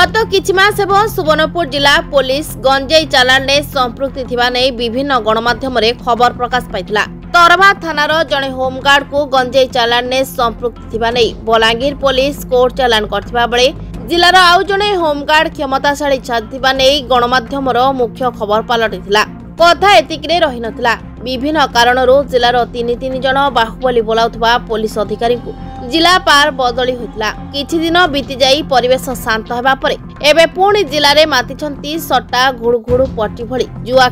গত কিছু মাস হব সুবর্ণপুর জেলা পুলিশ গঞ্জেই চালাণে সম্পৃক্তি থিবা নেই বিভিন্ন গণমাধ্যমে খবর প্রকাশ পাইছিলা তরভা থানার জনে হোমগার্ডকু গঞ্জেই চালাণে সম্পৃক্তি থিবা নেই বলাঙ্গীর পুলিশ কোর্ট চালাণ করথিবা বেলে জেলার আউ জনে হোমগার্ড ক্ষমতাশালী ছাড়া নেই গণমাধ্যমর মুখ্য খবর পালটিছিলা কথা এতিকরে রহিনথিলা বিভিন্ন কারণর জেলার তিনি তিন জন বাহুবলী বোলাউথা পুলিশ অধিকারী জেলা পার বদলি হয়েছিল কিছুদিন বিতি যাই পরিবেশ শান্ত হওয়া পরে এবে পুঁ জেলার মাতিছেন সটা ঘুড়ঘুড় পটি ভি জুয়া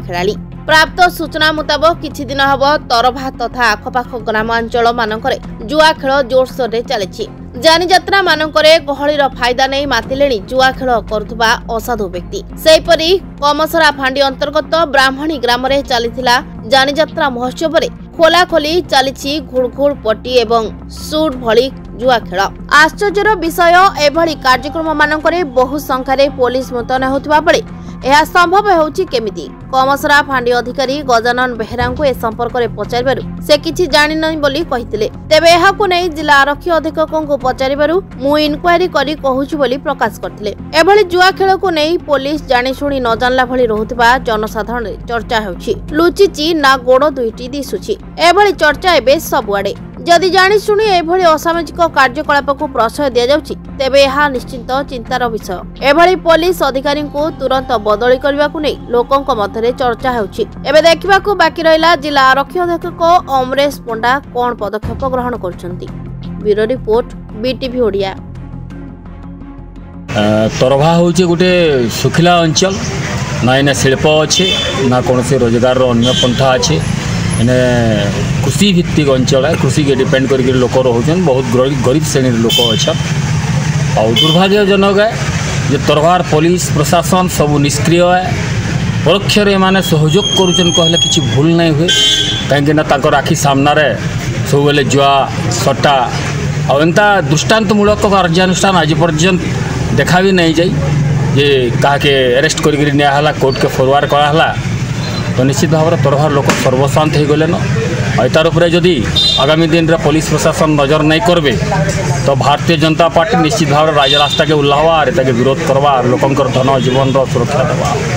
ପ୍ରାପ୍ତ ସୂଚନା ମୁତାବକ କିଛି ଦିନ ହେବ ତରଭା ତଥା ଆଖପାଖ ଗ୍ରାମାଞ୍ଚଳ ମାନଙ୍କରେ ଜୁଆ ଖେଳ ଜୋରସୋରରେ ଚାଲିଛି ଯାନିଯାତ୍ରା ମାନଙ୍କରେ ଗହଳିର ଫାଇଦା ନେଇ ମାତିଲେଣି ଜୁଆ ଖେଳ କରୁଥିବା ଅସାଧୁ ବ୍ୟକ୍ତି ସେହିପରି କମସରା ଫାଣ୍ଡି ଅନ୍ତର୍ଗତ ବ୍ରାହ୍ମଣୀ ଗ୍ରାମରେ ଚାଲିଥିଲା ଯାନିଯାତ୍ରା ମହୋତ୍ସବରେ ଖୋଲାଖୋଲି ଚାଲିଛି ଘୁଡ଼ଘୁଡ଼ ପଟି ଏବଂ ସୁଟ୍ ଭଳି ଜୁଆ ଖେଳ ଆଶ୍ଚର୍ଯ୍ୟର ବିଷୟ ଏଭଳି କାର୍ଯ୍ୟକ୍ରମ ମାନଙ୍କରେ ବହୁ ସଂଖ୍ୟାରେ ପୋଲିସ ମୁତୟନ ହେଉଥିବା ବେଳେ ଏହା ସମ୍ଭବ ହେଉଛି କେମିତି କମସରା ଫାଣ୍ଡି ଅଧିକାରୀ ଗଜାନନ ବେହେରାଙ୍କୁ ଏ ସମ୍ପର୍କରେ ପଚାରିବାରୁ ସେ କିଛି ଜାଣିନାହିଁ ବୋଲି କହିଥିଲେ ତେବେ ଏହାକୁ ନେଇ ଜିଲ୍ଲା ଆରକ୍ଷୀ ଅଧୀକ୍ଷକଙ୍କୁ ପଚାରିବାରୁ ମୁଁ ଇନକ୍ୱାରୀ କରି କହୁଛି ବୋଲି ପ୍ରକାଶ କରିଥିଲେ ଏଭଳି ଜୁଆ ଖେଳକୁ ନେଇ ପୋଲିସ ଜାଣିଶୁଣି ନ ଜାଣିଲା ଭଳି ରହୁଥିବା ଜନସାଧାରଣରେ ଚର୍ଚ୍ଚା ହେଉଛି ଲୁଚିଛି ନା ଗୋଡ଼ ଦୁଇଟି ଦିଶୁଛି ଏଭଳି ଚର୍ଚ୍ଚା ଏବେ ସବୁଆଡ଼େ ଯଦି ଜାଣିଶୁଣି ଏଭଳି ଅସାମାଜିକ କାର୍ଯ୍ୟକଳାପକୁ ପ୍ରଶୟ ଦିଆଯାଉଛି ତେବେ ଏହା ନିଶ୍ଚିନ୍ତ ଚିନ୍ତାର ବିଷୟ ଏଭଳି ପୋଲିସ ଅଧିକାରୀଙ୍କୁ ତୁରନ୍ତ ବଦଳି କରିବାକୁ ନେଇ ଲୋକଙ୍କ ମଧ୍ୟରେ ଚର୍ଚ୍ଚା ହେଉଛି ଏବେ ଦେଖିବାକୁ ବାକି ରହିଲା ଜିଲ୍ଲା ଆରକ୍ଷୀ ଅଧୀକ୍ଷକ ଅମରେଶ ପଣ୍ଡା କ'ଣ ପଦକ୍ଷେପ ଗ୍ରହଣ କରୁଛନ୍ତି ବ୍ୟୁରୋ ରିପୋର୍ଟ ବିଟିଭି ଓଡ଼ିଆ ତରଭା ହେଉଛି ଗୋଟେ ଶୁଖିଲା ଅଞ୍ଚଳ ନା ଏଇନା ଶିଳ୍ପ ଅଛି ନା କୌଣସି ରୋଜଗାରର ଅନ୍ୟ ପନ୍ଥା ଅଛି এনে কৃষি ভিত্তিক অঞ্চল কৃষিকে ডিপেন্ড করি লোক রোচন বহুত গরিব শ্রেণীর লোক অছন আর্ভাগ্যজনক যে তরবার পুলিশ প্রশাসন সবু নিষ্ক্রিয় পরোক্ষরে এমানে সহযোগ করুছেন কহিলে কিছু ভুল নাই হুয়ে কাইকি না তাঁর আখি সামনারে সবুলে জুয়া সটা আন্তা দৃষ্টান্তমূলক কার্যানুষ্ঠান আজ পর্যন্ত দেখা বি নাই যাই যে কাহকে আরেস্ট করি নিয়া হলা কোর্টকে ফরওয়ার্ড করা হলা তো নিশ্চিত ভাবে তরভার লোক সর্বশান্ত হয়ে গেলেন এটার উপরে যদি আগামী দিনের পুলিশ প্রশাসন নজর নাই করবে তো ভারতীয় জনতা পার্টি নিশ্চিত ভাবে রাজরাস্তাকে উল্লাহবা আর তাকে বিরোধ করবা আর লোকর ধন জীবন সুরক্ষা দেওয়া